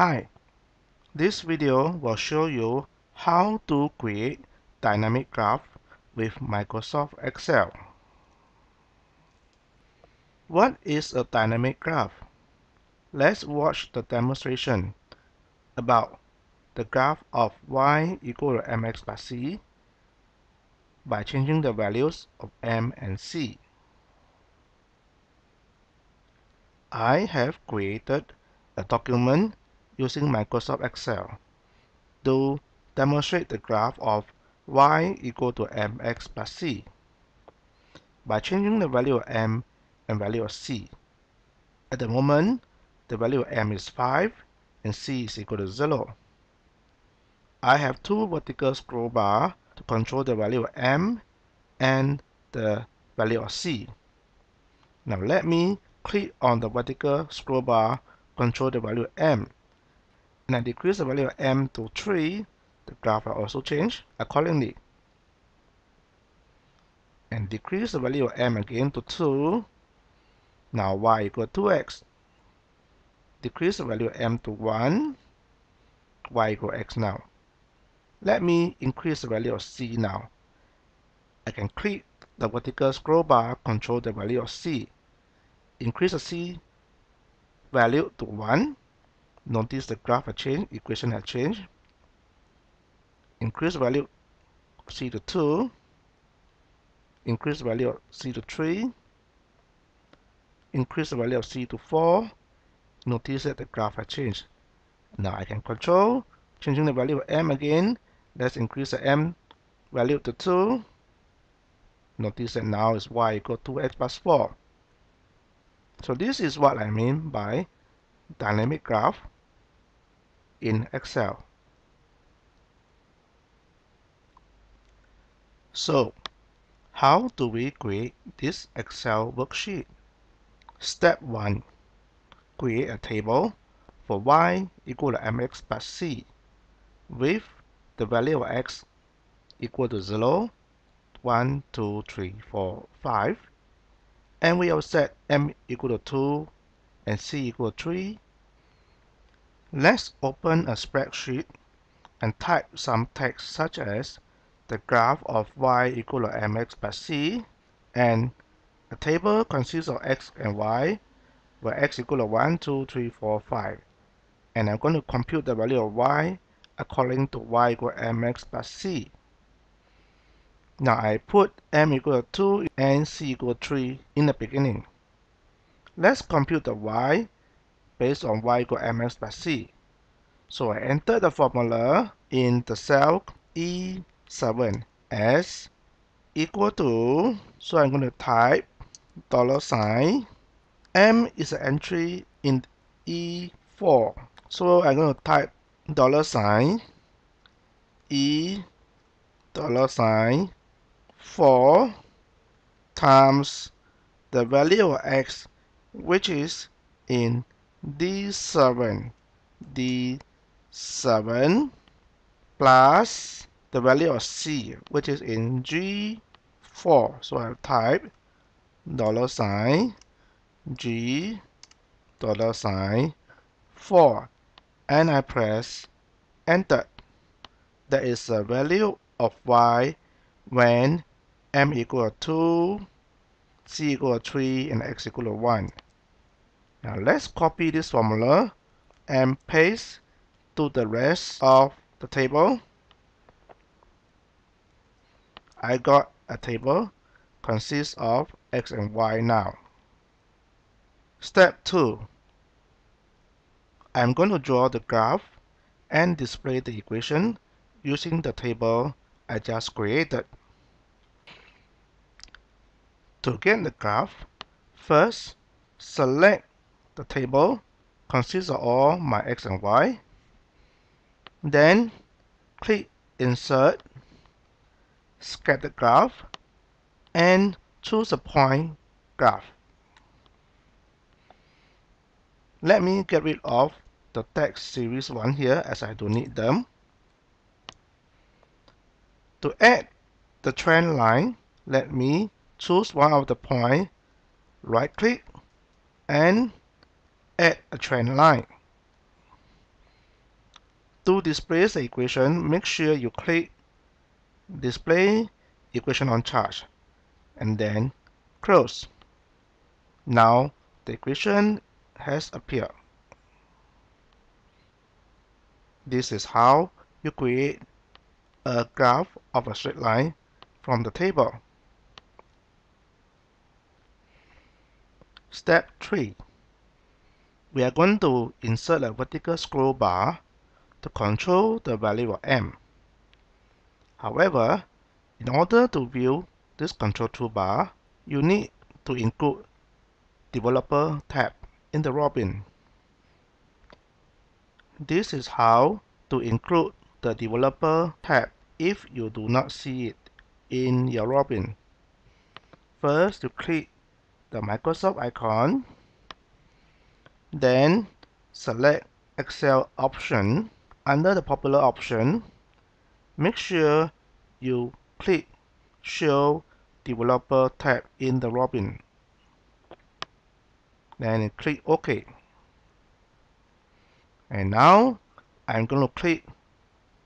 Hi, this video will show you how to create dynamic graph with Microsoft Excel. What is a dynamic graph? Let's watch the demonstration about the graph of y equal to mx plus c by changing the values of m and c. I have created a document using Microsoft Excel to demonstrate the graph of y equal to mx plus c by changing the value of m and value of c. At the moment, the value of m is 5 and c is equal to 0. I have two vertical scroll bar to control the value of m and the value of c. Now let me click on the vertical scroll bar, control the value of m. And I decrease the value of m to 3, the graph will also change accordingly. And decrease the value of m again to 2. Now y equal to 2x. Decrease the value of m to 1. y equal x now. Let me increase the value of c now. I can click the vertical scroll bar, control the value of c increase the C value to 1. Notice the graph has changed, equation has changed. Increase value C to 2. Increase value of C to 3. Increase the value of C to 4. Notice that the graph has changed. Now I can control, changing the value of M again. Let's increase the M value to 2. Notice that now is y equal to x plus 4. So this is what I mean by dynamic graph in Excel. So how do we create this Excel worksheet? Step 1. Create a table for y equal to mx plus c with the value of x equal to 0, 1, 2, 3, 4, 5 and we have set m equal to 2 and c equal to 3. Let's open a spreadsheet and type some text such as the graph of y equal to mx plus c and a table consists of x and y where x equal to 1, 2, 3, 4, 5 and I'm going to compute the value of y according to y equal to mx plus c. Now I put m equal to 2 and c equal to 3 in the beginning. Let's compute the y based on y equal mx plus c. So I enter the formula in the cell E7 as equal to, so I'm going to type dollar sign. M is an entry in E4. So I'm going to type dollar sign E dollar sign 4 times the value of x which is in D7 D7 plus the value of C which is in G4 so I'll type dollar sign G dollar sign 4 and I press enter. That is the value of y when m equal to 2, c equal to 3, and x equal to 1. Now let's copy this formula and paste to the rest of the table. I got a table consists of x and y now. Step 2. I'm going to draw the graph and display the equation using the table I just created. To get the graph, first select the table consists of all my x and y. Then click Insert, Scatter Graph, and choose a point graph. Let me get rid of the text series one here as I don't need them. To add the trend line, let me choose one of the point, right click, and add a trend line. To display the equation, make sure you click Display Equation on Chart and then close. Now the equation has appeared. This is how you create a graph of a straight line from the table. Step 3. We are going to insert a vertical scroll bar to control the value of m. However, in order to view this control toolbar, you need to include Developer tab in the Ribbon. This is how to include the Developer tab if you do not see it in your Ribbon. First, you click the Microsoft icon, then select Excel option. Under the popular option, make sure you click Show Developer tab in the Ribbon. Then click OK. And now I'm going to click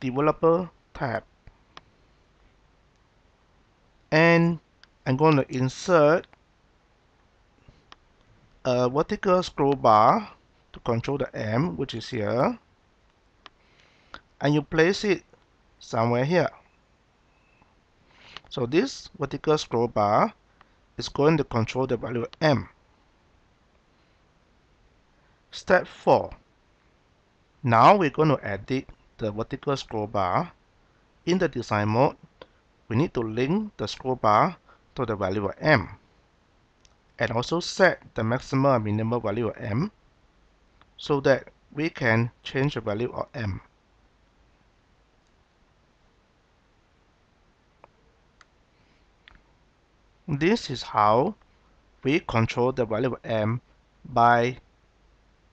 Developer tab. And I'm going to insert Uh, a vertical scroll bar to control the M, which is here. And you place it somewhere here. So this vertical scroll bar is going to control the value M. Step 4. Now we're going to edit the vertical scroll bar. In the design mode, we need to link the scroll bar to the value of m and also set the maximum and minimum value of m so that we can change the value of m. This is how we control the value of m by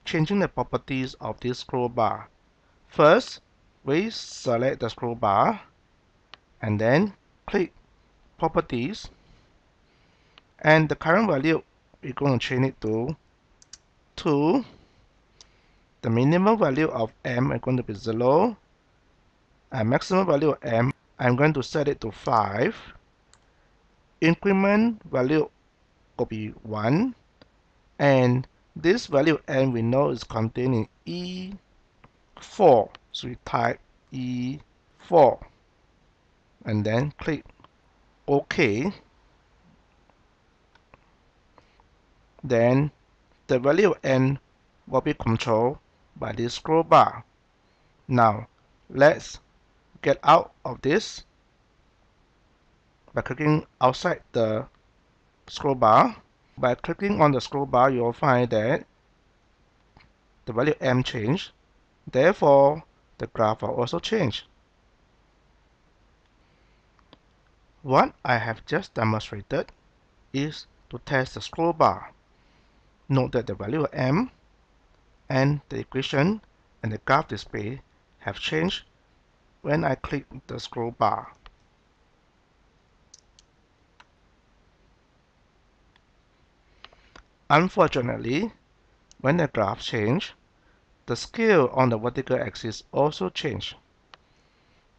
changing the properties of this scroll bar. First, we select the scroll bar and then click Properties and the current value we're going to change it to 2 the minimum value of m is going to be 0 and maximum value of m I'm going to set it to 5 increment value will be 1 and this value n we know is contained in E4 so we type E4 and then click OK then the value of n will be controlled by this scroll bar. Now let's get out of this by clicking outside the scroll bar. By clicking on the scroll bar you will find that the value m changed. Therefore the graph will also change. What I have just demonstrated is to test the scroll bar. Note that the value of m and the equation and the graph display have changed when I click the scroll bar. Unfortunately, when the graph change, the scale on the vertical axis also change.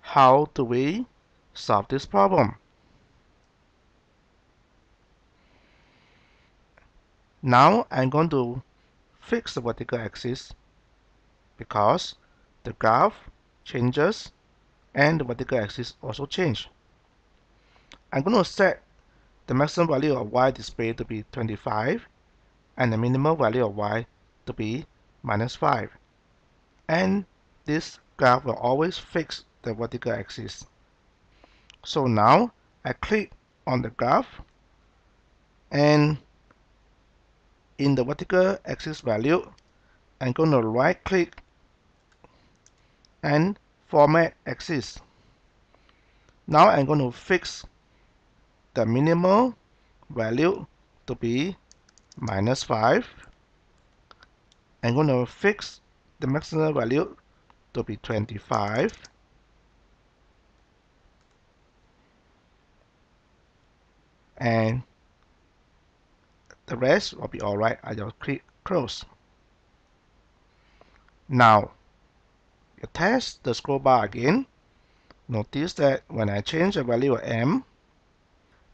How do we solve this problem? Now I'm going to fix the vertical axis because the graph changes and the vertical axis also change. I'm going to set the maximum value of y displayed to be 25 and the minimum value of y to be minus 5. And this graph will always fix the vertical axis. So now I click on the graph and in the vertical axis value, I'm going to right click and format axis. Now I'm going to fix the minimal value to be minus 5. I'm going to fix the maximum value to be 25. And the rest will be alright. I just click close. Now, You test the scroll bar again. Notice that when I change the value of m,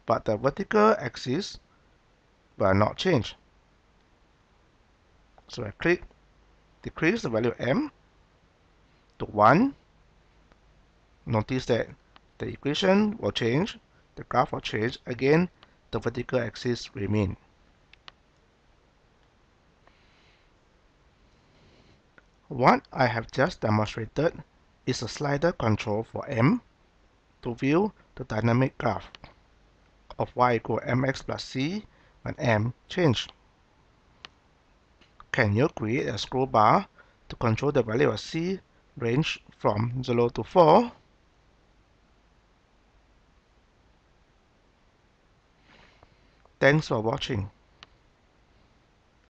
but the vertical axis will not change. So I click decrease the value of m to 1. Notice that the equation will change, the graph will change. Again, the vertical axis remain. What I have just demonstrated is a slider control for M to view the dynamic graph of y equal mx plus c when m change. Can you create a scroll bar to control the value of c range from 0 to 4? Thanks for watching.